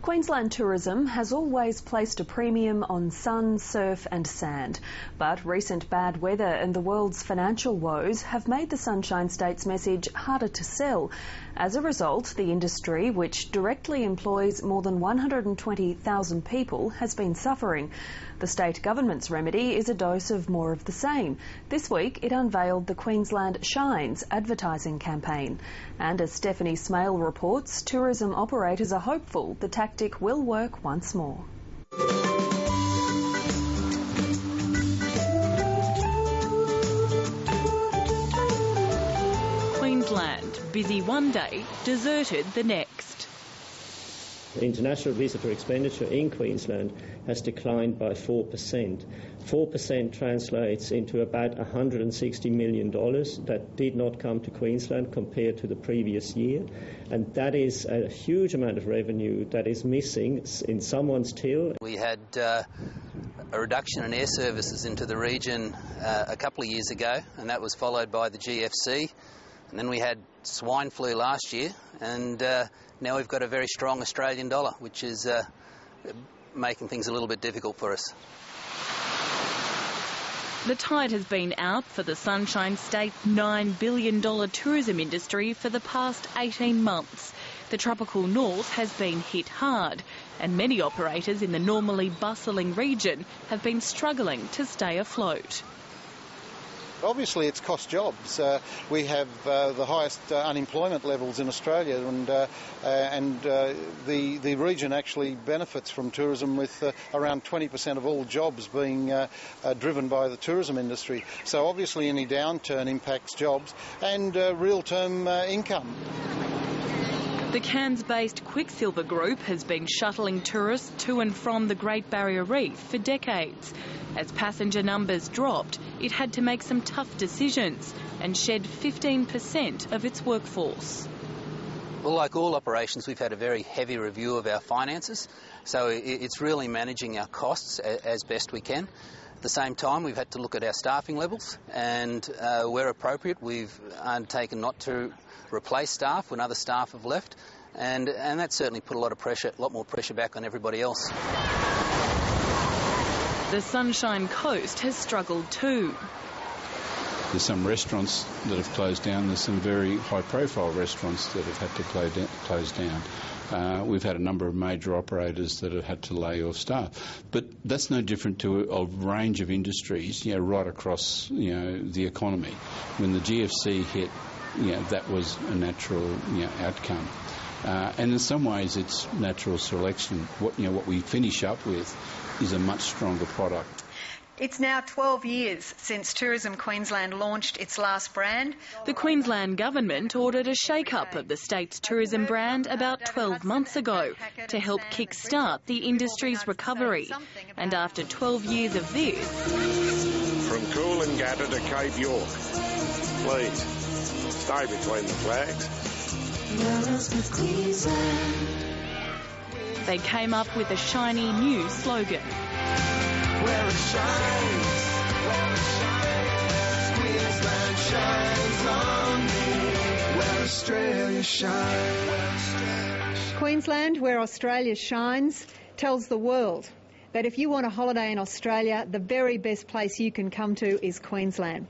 Queensland tourism has always placed a premium on sun, surf and sand. But recent bad weather and the world's financial woes have made the Sunshine State's message harder to sell. As a result, the industry, which directly employs more than 120,000 people, has been suffering. The state government's remedy is a dose of more of the same. This week it unveiled the Queensland Shines advertising campaign. And as Stephanie Smail reports, tourism operators are hopeful the tactic will work once more. Queensland, busy one day, deserted the next. International visitor expenditure in Queensland has declined by 4%. 4% translates into about $160 million that did not come to Queensland compared to the previous year. And that is a huge amount of revenue that is missing in someone's till. We had uh, a reduction in air services into the region uh, a couple of years ago, and that was followed by the GFC. And then we had swine flu last year, and uh, now we've got a very strong Australian dollar, which is uh, making things a little bit difficult for us. The tide has been out for the Sunshine State's $9 billion tourism industry for the past 18 months. The tropical north has been hit hard, and many operators in the normally bustling region have been struggling to stay afloat. Obviously, it's cost jobs. Uh, we have uh, the highest uh, unemployment levels in Australia, and uh, uh, and uh, the the region actually benefits from tourism, with around 20% of all jobs being driven by the tourism industry. So obviously, any downturn impacts jobs and real-term income. The Cairns-based Quicksilver Group has been shuttling tourists to and from the Great Barrier Reef for decades. As passenger numbers dropped, it had to make some tough decisions and shed 15% of its workforce. Well, like all operations, we've had a very heavy review of our finances, so it's really managing our costs as best we can. At the same time, we've had to look at our staffing levels, and uh, where appropriate, we've undertaken not to replace staff when other staff have left, and, and that's certainly put a lot of pressure, a lot more pressure back on everybody else. The Sunshine Coast has struggled too. There's some restaurants that have closed down. There's some very high-profile restaurants that have had to close down. Uh, we've had a number of major operators that have had to lay off staff. But that's no different to a, a range of industries, you know, right across, you know, the economy. When the GFC hit, you know, that was a natural, you know, outcome. Uh, and in some ways, it's natural selection. What you know, what we finish up with is a much stronger product. It's now 12 years since Tourism Queensland launched its last brand. The Queensland Government ordered a shake-up of the state's tourism brand about 12 months ago to help kick-start the industry's recovery. And after 12 years of this... From Coolangatta to Cape York, please, stay between the flags. They came up with a shiny new slogan where it shines, where it shines. Queensland shines on me, where Australia shines. Queensland, where Australia shines, tells the world that if you want a holiday in Australia, the very best place you can come to is Queensland.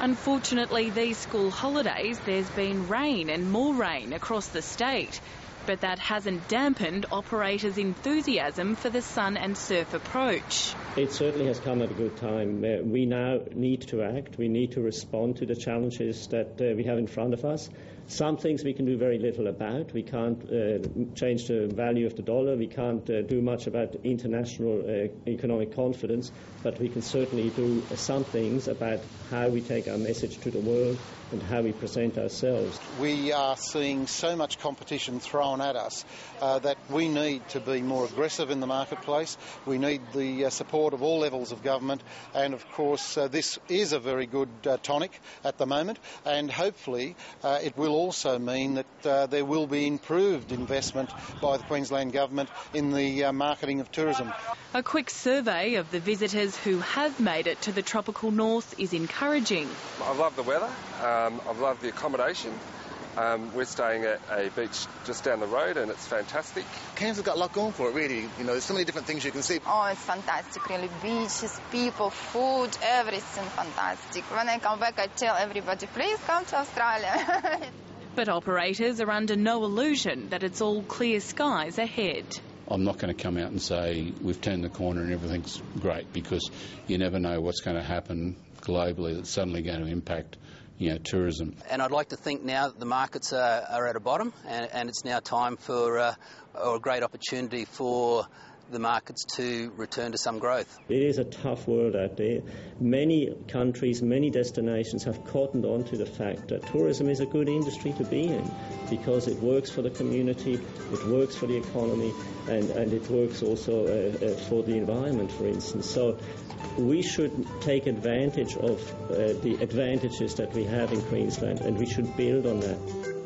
Unfortunately, these school holidays, there's been rain and more rain across the state but that hasn't dampened operators' enthusiasm for the sun and surf approach. It certainly has come at a good time. Uh, we now need to act. We need to respond to the challenges that uh, we have in front of us. Some things we can do very little about. We can't uh, change the value of the dollar. We can't uh, do much about international uh, economic confidence, but we can certainly do some things about how we take our message to the world and how we present ourselves. We are seeing so much competition thrown at us uh, that we need to be more aggressive in the marketplace. We need the uh, support of all levels of government, and of course, uh, this is a very good tonic at the moment, and hopefully it will also mean that uh, there will be improved investment by the Queensland Government in the uh, marketing of tourism. A quick survey of the visitors who have made it to the tropical north is encouraging. I love the weather, um, I've loved the accommodation. Um, we're staying at a beach just down the road and it's fantastic. Cairns has got a lot going for it, really. You know, there's so many different things you can see. Oh, it's fantastic, really. Beaches, people, food, everything fantastic. When I come back, I tell everybody, please come to Australia. but operators are under no illusion that it's all clear skies ahead. I'm not going to come out and say we've turned the corner and everything's great because you never know what's going to happen globally that's suddenly going to impact you know, tourism. And I'd like to think now that the markets are, are at a bottom and, and, it's now time for uh, a great opportunity for the markets to return to some growth. It is a tough world out there. Many countries, many destinations have cottoned on to the fact that tourism is a good industry to be in because it works for the community, it works for the economy, and, and it works also uh, uh, for the environment, for instance. So we should take advantage of uh, the advantages that we have in Queensland and we should build on that.